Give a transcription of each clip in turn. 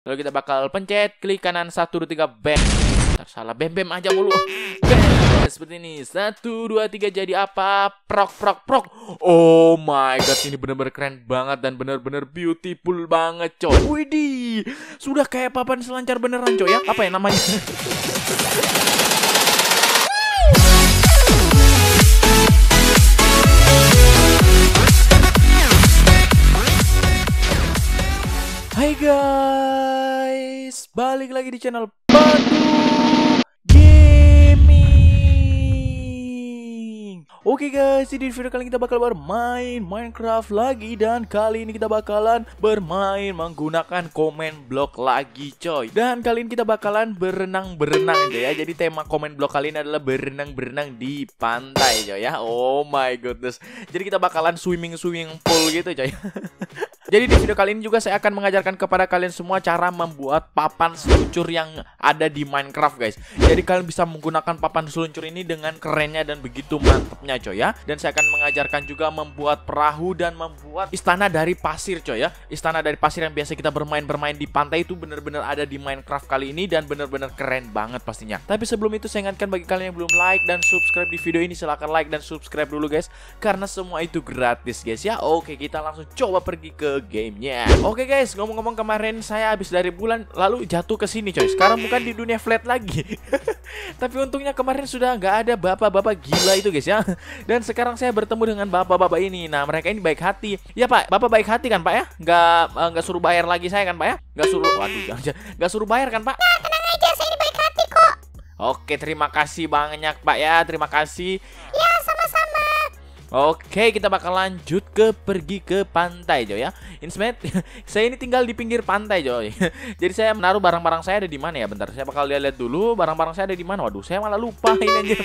Lalu kita bakal pencet klik kanan 1 2 3 bam. Ntar salah bam bam aja mulu. Bam. Seperti ini. 1 2 3 jadi apa? Prok prok prok. Oh my god, ini bener-bener keren banget dan bener-bener beautiful banget, coy. Widih. Sudah kayak papan selancar beneran, coy ya. Apa ya namanya? Balik lagi di channel Padu Gaming. Oke guys, di video kali ini kita bakal bermain Minecraft lagi dan kali ini kita bakalan bermain menggunakan comment block lagi coy. Dan kali ini kita bakalan berenang-berenang aja ya. Jadi tema comment block kali ini adalah berenang-berenang di pantai coy ya. Oh my goodness. Jadi kita bakalan swimming-swimming pool gitu coy. Jadi di video kali ini juga saya akan mengajarkan kepada kalian semua cara membuat papan seluncur yang ada di Minecraft guys. Jadi kalian bisa menggunakan papan seluncur ini dengan kerennya dan begitu mantapnya coy ya. Dan saya akan mengajarkan juga membuat perahu dan membuat istana dari pasir coy ya. Istana dari pasir yang biasa kita bermain-bermain di pantai itu benar-benar ada di Minecraft kali ini dan benar-benar keren banget pastinya. Tapi sebelum itu saya ingatkan bagi kalian yang belum like dan subscribe di video ini silahkan like dan subscribe dulu guys karena semua itu gratis guys ya. Oke kita langsung coba pergi ke gamenya. Oke guys, ngomong-ngomong kemarin saya habis dari bulan lalu jatuh ke sini coy. Sekarang bukan di dunia flat lagi. Tapi untungnya kemarin sudah nggak ada bapak-bapak gila itu guys ya. Dan sekarang saya bertemu dengan bapak-bapak ini. Nah mereka ini baik hati. Ya pak, bapak baik hati kan pak ya? Nggak eh, nggak suruh bayar lagi saya kan pak ya? Nggak suruh, waduh jangan, nggak suruh bayar kan pak? tenang aja, saya ini baik hati kok. Oke terima kasih banyak pak ya, terima kasih. Ya. Oke, kita bakal lanjut ke pergi ke pantai, Joy ya. Insmet, saya ini tinggal di pinggir pantai, Joy. Jadi saya menaruh barang-barang saya ada di mana ya? Bentar, saya bakal lihat-lihat dulu barang-barang saya ada di mana. Waduh, saya malah lupa ini anjir.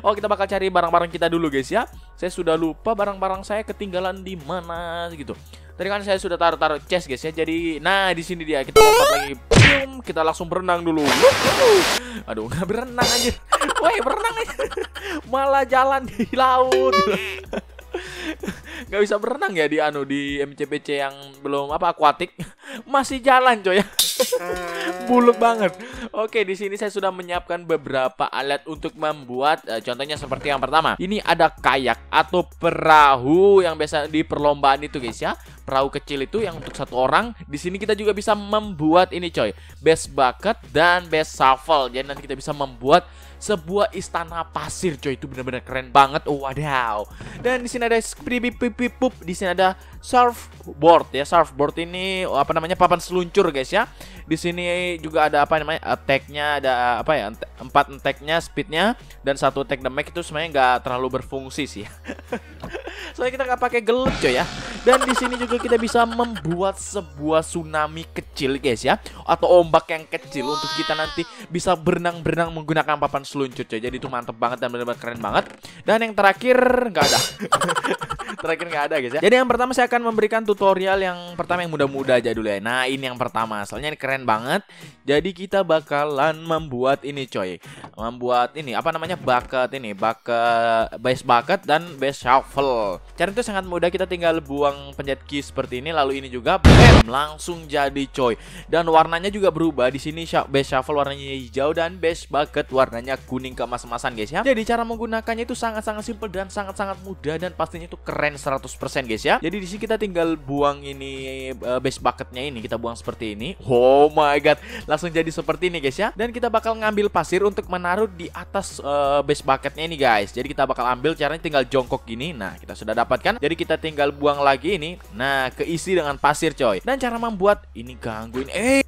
oh, kita bakal cari barang-barang kita dulu, guys ya. Saya sudah lupa barang-barang saya ketinggalan di mana gitu. Tadi kan saya sudah taruh-taruh chest, guys ya. Jadi, nah di sini dia. Kita lompat lagi. Boom, kita langsung berenang dulu. Aduh, nggak berenang anjir. Woi, berenang aja. Malah jalan di laut. Gak bisa berenang ya di anu di MCPC yang belum apa akuatik. Masih jalan coy ya. Banget. Oke, di sini saya sudah menyiapkan beberapa alat untuk membuat eh, contohnya seperti yang pertama. Ini ada kayak atau perahu yang biasa di perlombaan itu guys ya. Perahu kecil itu yang untuk satu orang. Di sini kita juga bisa membuat ini coy. Base bucket dan base shovel. Jadi nanti kita bisa membuat sebuah istana pasir coy itu benar-benar keren banget oh, wadaw dan di sini ada pup di sini ada surfboard ya. Surfboard ini apa namanya papan seluncur guys ya. Di sini juga ada apa namanya attack-nya ada apa ya empat attack-nya speednya dan satu attack damage itu sebenarnya nggak terlalu berfungsi sih soalnya kita nggak pakai gelut coy ya dan di sini juga kita bisa membuat sebuah tsunami kecil guys ya atau ombak yang kecil untuk kita nanti bisa berenang-berenang menggunakan papan seluncur coy. Jadi itu mantep banget dan benar-benar keren banget. Dan yang terakhir nggak ada. terakhir nggak ada guys ya. Jadi yang pertama saya akan memberikan tutorial yang pertama yang mudah-mudah aja dulu ya. Nah ini yang pertama. Soalnya ini keren banget. Jadi kita bakalan membuat ini coy. Membuat ini apa namanya bucket ini bucket base bucket dan base shovel. Cara itu sangat mudah. Kita tinggal buang pencet key seperti ini. Lalu ini juga bam langsung jadi coy. Dan warnanya juga berubah. Di sini base shovel warnanya hijau dan base bucket warnanya kuning keemas-emasan guys ya. Jadi cara menggunakannya itu sangat-sangat simpel dan sangat-sangat mudah dan pastinya itu keren 100% guys ya. Jadi di sini kita tinggal buang ini uh, base bucketnya ini kita buang seperti ini. Oh my god, langsung jadi seperti ini guys ya. Dan kita bakal ngambil pasir untuk menaruh di atas uh, base bucketnya ini guys. Jadi kita bakal ambil caranya tinggal jongkok gini. Nah, kita sudah dapatkan. Jadi kita tinggal buang lagi ini. Nah, keisi dengan pasir coy. Dan cara membuat ini gangguin eh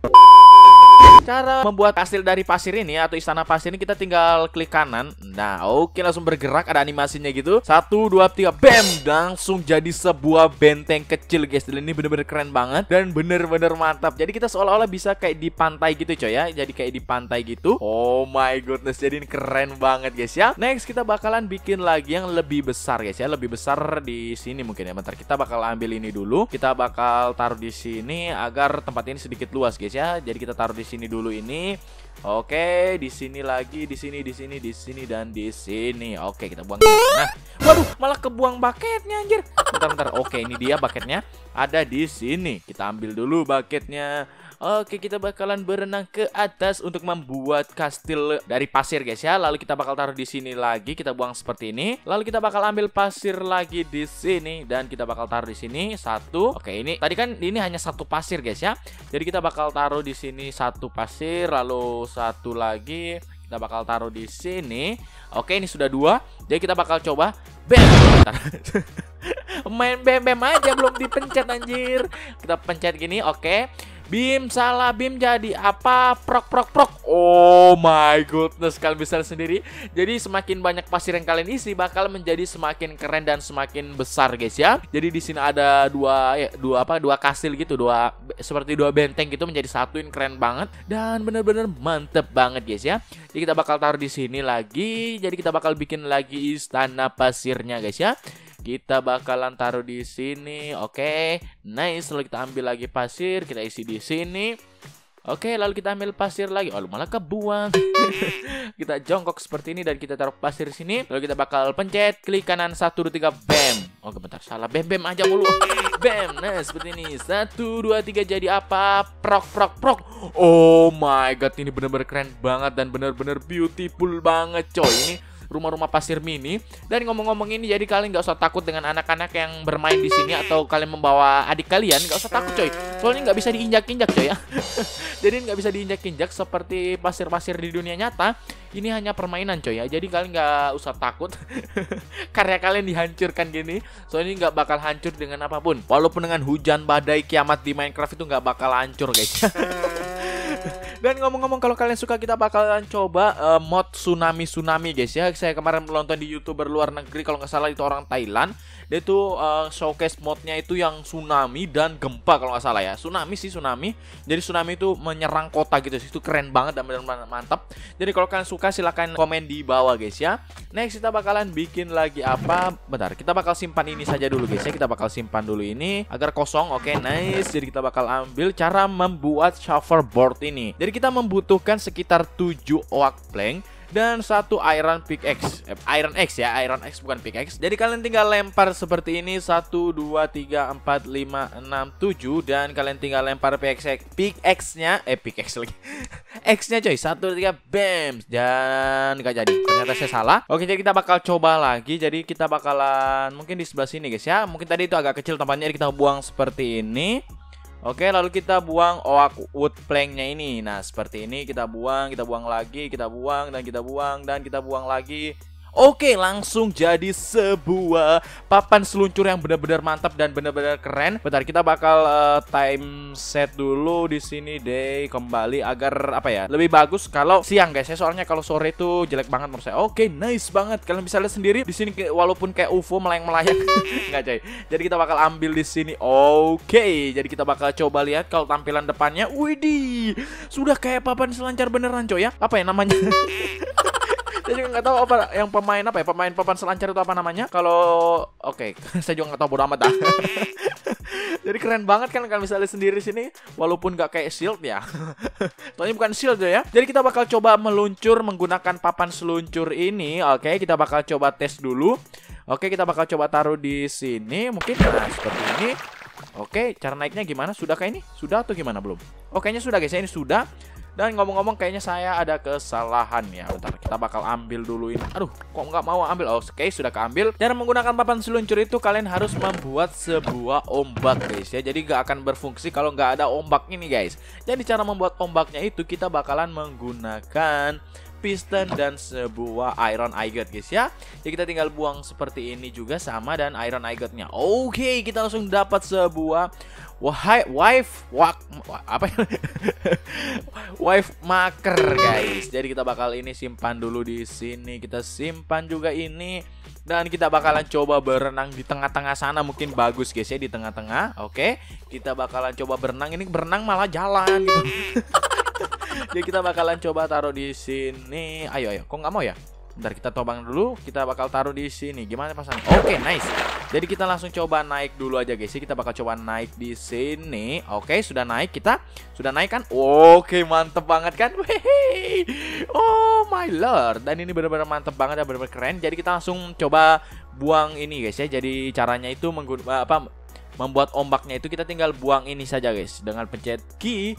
Cara membuat hasil dari pasir ini atau istana pasir ini kita tinggal klik kanan. Nah, oke langsung bergerak ada animasinya gitu. Satu, dua, tiga, bam, langsung jadi sebuah benteng kecil guys. Dan ini bener-bener keren banget dan bener-bener mantap. Jadi kita seolah-olah bisa kayak di pantai gitu coy ya. Jadi kayak di pantai gitu. Oh my goodness, jadi ini keren banget guys ya. Next kita bakalan bikin lagi yang lebih besar guys ya, lebih besar di sini mungkin ya. Bentar kita bakal ambil ini dulu. Kita bakal taruh di sini agar tempat ini sedikit luas guys ya. Jadi kita taruh di sini dulu ini. Oke, di sini lagi, di sini, di sini, di sini dan di sini. Oke, kita buang. Nah, waduh, malah kebuang bucketnya anjir. Bentar, bentar. Oke, ini dia bucketnya. Ada di sini. Kita ambil dulu bucketnya. Oke, kita bakalan berenang ke atas untuk membuat kastil dari pasir guys ya. Lalu kita bakal taruh di sini lagi, kita buang seperti ini. Lalu kita bakal ambil pasir lagi di sini dan kita bakal taruh di sini satu. Oke, ini tadi kan ini hanya satu pasir guys ya. Jadi kita bakal taruh di sini satu pasir, lalu satu lagi kita bakal taruh di sini. Oke, ini sudah dua. Jadi kita bakal coba bam. Main bam bam aja belum dipencet anjir. Kita pencet gini, oke. Bim salah Bim jadi apa? Prok prok prok. Oh my goodness kalian bisa sendiri. Jadi semakin banyak pasir yang kalian isi bakal menjadi semakin keren dan semakin besar guys ya. Jadi di sini ada dua ya, dua apa dua kastil gitu dua seperti dua benteng gitu menjadi satu yang keren banget dan bener-bener mantep banget guys ya. Jadi kita bakal taruh di sini lagi Jadi kita bakal bikin lagi istana pasirnya guys ya kita bakalan taruh di sini. Oke, nice. Lalu kita ambil lagi pasir, kita isi di sini. Oke, lalu kita ambil pasir lagi. Oh, malah kebuang. kita jongkok seperti ini dan kita taruh pasir di sini. Lalu kita bakal pencet klik kanan 1 2 3 bam. Oke, bentar salah. Bam bam aja mulu. bam. Nah, seperti ini. 1 2 3 jadi apa? Prok prok prok. Oh my god, ini benar-benar keren banget dan benar-benar beautiful banget, coy. Ini rumah-rumah pasir mini. Dan ngomong-ngomong ini, jadi kalian nggak usah takut dengan anak-anak yang bermain di sini atau kalian membawa adik kalian, nggak usah takut coy. Soalnya nggak bisa diinjak-injak coy ya. jadi nggak bisa diinjak-injak seperti pasir-pasir di dunia nyata. Ini hanya permainan coy ya. Jadi kalian nggak usah takut karya kalian dihancurkan gini. Soalnya ini nggak bakal hancur dengan apa pun. Walaupun dengan hujan badai kiamat di Minecraft itu nggak bakal hancur guys. Dan ngomong-ngomong kalau kalian suka kita bakalan coba uh, mod tsunami tsunami guys ya. Saya kemarin menonton di youtuber luar negeri kalau nggak salah itu orang Thailand. Dia tuh uh, showcase modnya itu yang tsunami dan gempa kalau nggak salah ya. Tsunami sih tsunami. Jadi tsunami itu menyerang kota gitu sih. Itu keren banget dan benar-benar mantap. Jadi kalau kalian suka silahkan komen di bawah guys ya. Next kita bakalan bikin lagi apa? Bentar, kita bakal simpan ini saja dulu guys ya. Kita bakal simpan dulu ini agar kosong. Oke, okay, nice. Jadi kita bakal ambil cara membuat board ini. Jadi kita membutuhkan sekitar 7 oak plank dan satu iron pickaxe. Eh, iron X ya, iron X bukan pickaxe. Jadi kalian tinggal lempar seperti ini 1 2 3 4 5 6 7 dan kalian tinggal lempar pickaxe pickaxe-nya eh pickaxe lagi. X-nya coy, 1 3 bam dan gak jadi. Ternyata saya salah. Oke, jadi kita bakal coba lagi. Jadi kita bakalan mungkin di sebelah sini guys ya. Mungkin tadi itu agak kecil tempatnya jadi kita buang seperti ini. Oke, lalu kita buang oak wood planknya ini. Nah, seperti ini kita buang, kita buang lagi, kita buang dan kita buang dan kita buang lagi. Oke, langsung jadi sebuah papan seluncur yang benar-benar mantap dan benar-benar keren. Bentar, kita bakal uh, time set dulu di sini deh kembali agar apa ya? Lebih bagus kalau siang guys ya. Soalnya kalau sore itu jelek banget menurut saya. Oke, nice banget. Kalian bisa lihat sendiri di sini walaupun kayak UFO melayang-melayang. Enggak, coy. Jadi kita bakal ambil di sini. Oke, jadi kita bakal coba lihat kalau tampilan depannya. Widih, sudah kayak papan selancar beneran coy ya. Apa ya namanya? saya juga nggak tahu apa yang pemain apa ya pemain papan selancar itu apa namanya kalau oke okay, saya juga nggak tahu bodo amat dah jadi keren banget kan kalau misalnya sendiri sini walaupun nggak kayak shield ya soalnya bukan shield ya jadi kita bakal coba meluncur menggunakan papan seluncur ini oke okay, kita bakal coba tes dulu oke kita bakal coba taruh di sini mungkin nah seperti ini Oke, cara naiknya gimana? Sudah kayak ini? Sudah atau gimana belum? Oh, kayaknya sudah guys. Ini sudah. Dan ngomong-ngomong kayaknya saya ada kesalahan ya. Bentar kita bakal ambil dulu ini. Aduh kok nggak mau ambil? Oh, Oke sudah keambil. Cara menggunakan papan seluncur itu kalian harus membuat sebuah ombak guys ya. Jadi nggak akan berfungsi kalau nggak ada ombak ini guys. Jadi cara membuat ombaknya itu kita bakalan menggunakan piston dan sebuah iron ingot guys ya. Jadi kita tinggal buang seperti ini juga sama dan iron ingotnya. Oke, okay, kita langsung dapat sebuah wahai wife wak apa ya? wife maker guys. Jadi kita bakal ini simpan dulu di sini. Kita simpan juga ini dan kita bakalan coba berenang di tengah-tengah sana mungkin bagus guys ya di tengah-tengah. Oke, kita bakalan coba berenang. Ini berenang malah jalan gitu. Jadi kita bakalan coba taruh di sini. Ayo ayo, kok nggak mau ya? Bentar kita tobang dulu, kita bakal taruh di sini. Gimana pasang? Oke, okay, nice. Jadi kita langsung coba naik dulu aja guys. Kita bakal coba naik di sini. Oke, okay, sudah naik kita. Sudah naik kan? Oke, okay, mantep banget kan? Oh my lord. Dan ini benar-benar mantep banget dan benar-benar keren. Jadi kita langsung coba buang ini guys ya. Jadi caranya itu menggunakan apa membuat ombaknya itu kita tinggal buang ini saja guys dengan pencet key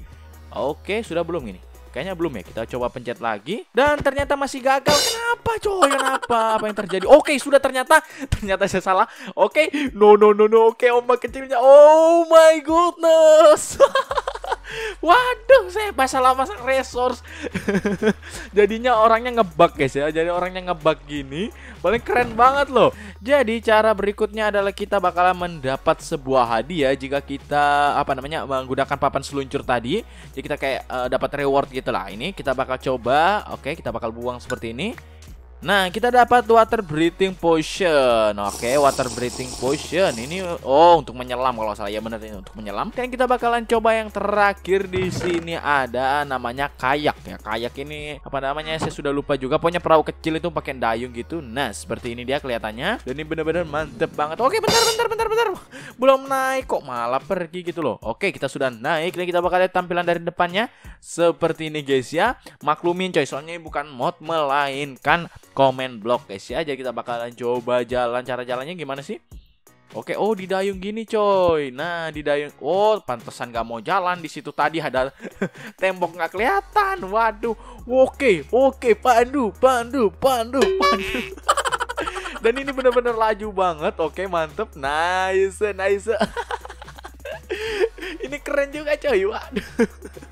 Oke, sudah belum ini? Kayaknya belum ya. Kita coba pencet lagi dan ternyata masih gagal. Kenapa, coy? Kenapa? Apa yang terjadi? Oke, sudah ternyata ternyata saya salah. Oke, no no no no. Oke, ombak kecilnya. Oh my goodness. Waduh, saya masalah masak resource. Jadinya orangnya ngebug guys ya. Jadi orangnya ngebug gini, paling keren banget loh. Jadi cara berikutnya adalah kita bakalan mendapat sebuah hadiah jika kita apa namanya menggunakan papan seluncur tadi. Jadi kita kayak uh, dapat reward gitu lah. Ini kita bakal coba. Oke, kita bakal buang seperti ini. Nah, kita dapat water breathing potion. Oke, water breathing potion. Ini oh untuk menyelam kalau salah ya benar ini untuk menyelam. Dan kita bakalan coba yang terakhir di sini ada namanya kayak ya. Kayak ini apa namanya? Saya sudah lupa juga. Pokoknya perahu kecil itu pakai dayung gitu. Nah, seperti ini dia kelihatannya. Dan ini benar-benar mantep banget. Oke, bentar bentar bentar bentar. Belum naik kok malah pergi gitu loh. Oke, kita sudah naik dan kita bakal lihat tampilan dari depannya seperti ini guys ya. Maklumin coy, soalnya ini bukan mod melainkan komen blog guys ya. Jadi kita bakalan coba jalan cara jalannya gimana sih? Oke, oh di dayung gini coy. Nah di dayung, oh pantesan gak mau jalan di situ tadi ada tembok nggak kelihatan. Waduh, oke, oke, pandu, pandu, pandu, pandu. Dan ini bener-bener laju banget. Oke, mantep, nice, nice. ini keren juga coy. Waduh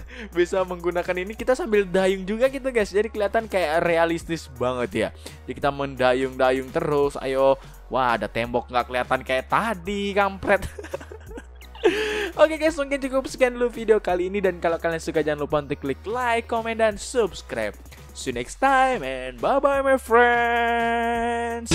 bisa menggunakan ini. Kita sambil dayung juga gitu guys. Jadi kelihatan kayak realistis banget ya. Jadi kita mendayung-dayung terus. Ayo. Wah ada tembok nggak kelihatan kayak tadi kampret. Oke guys, mungkin cukup sekian dulu video kali ini. Dan kalau kalian suka jangan lupa untuk klik like, comment, dan subscribe. See you next time and bye bye my friends.